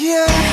yeah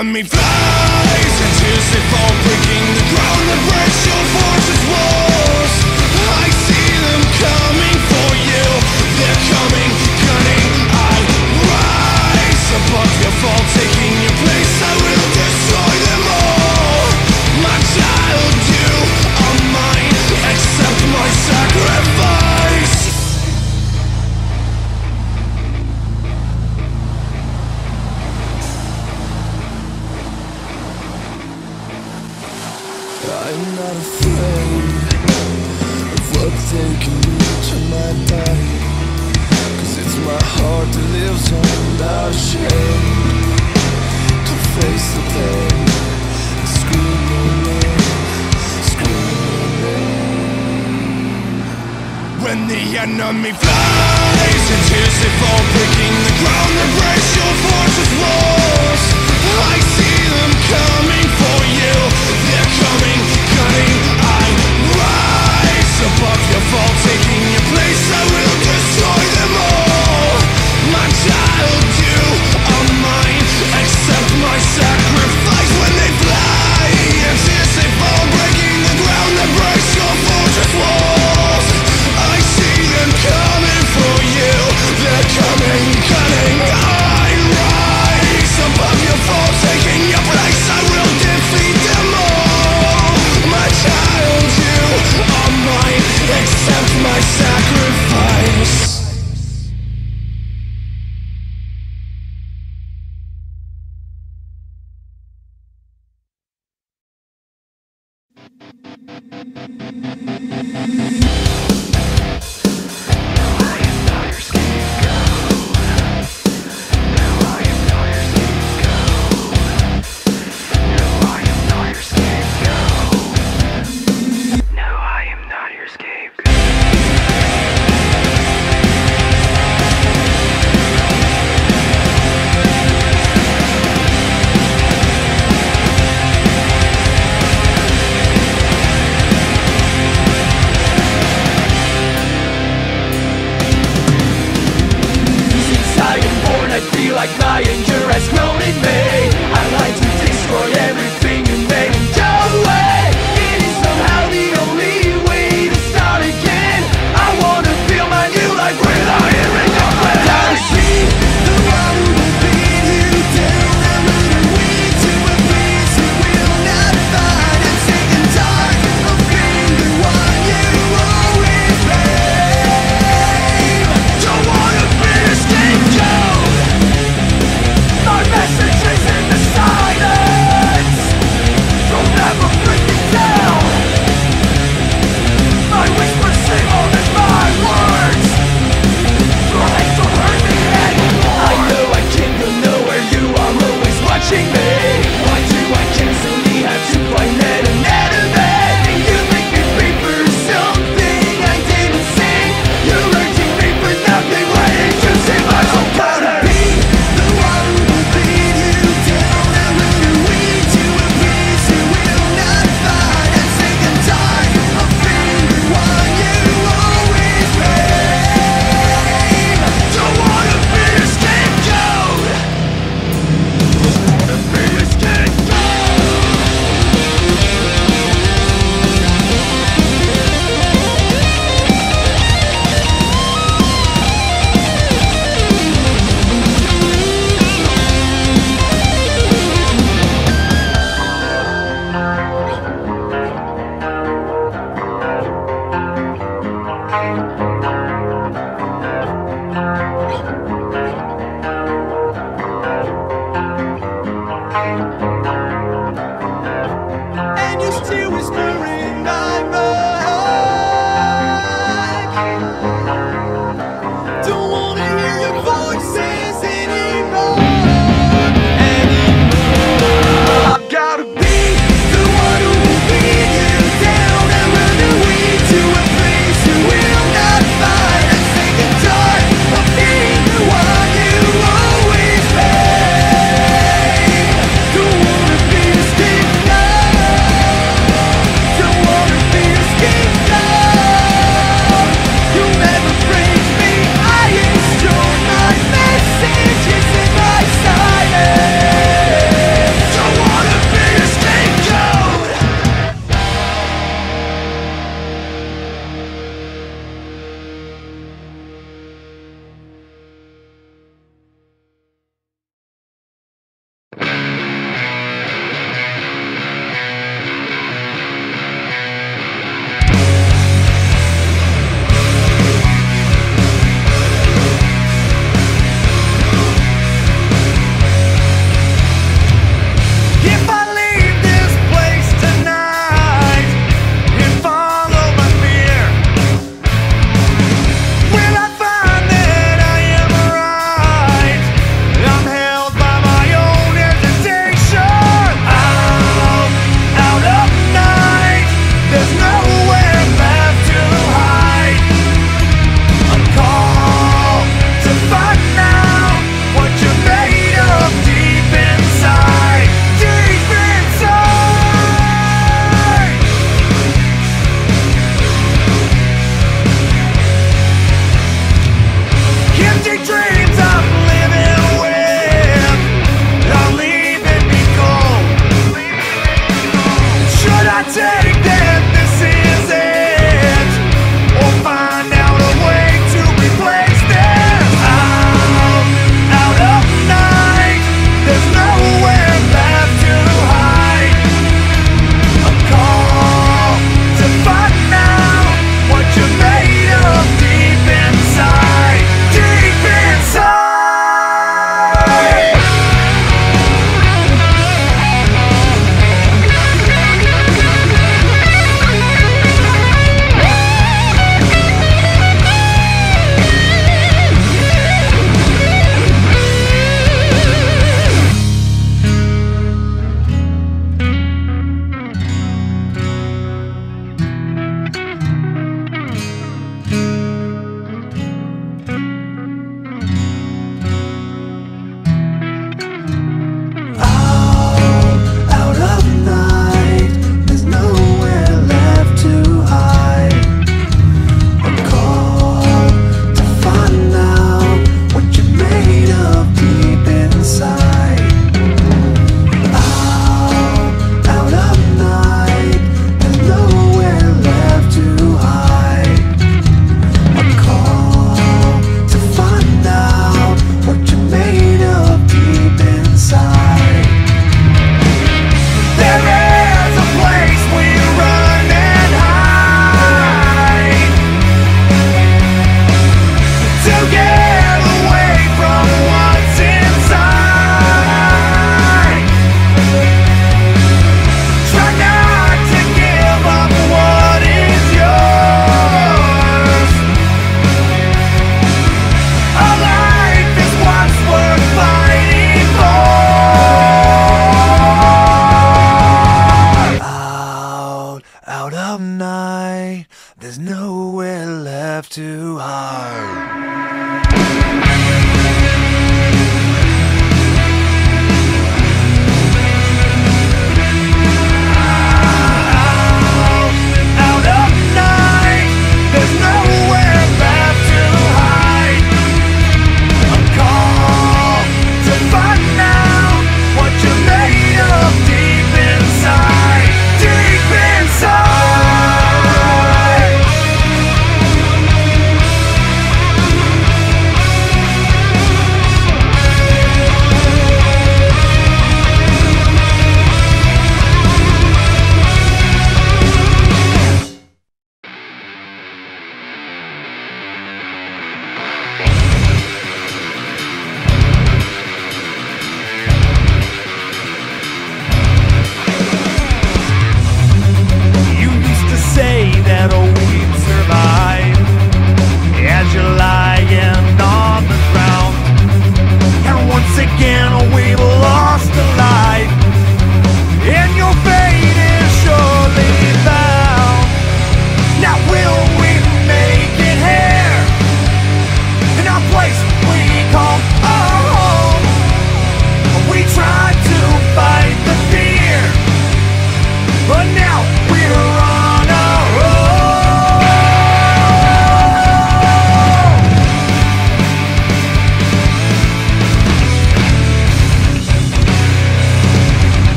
the enemy flies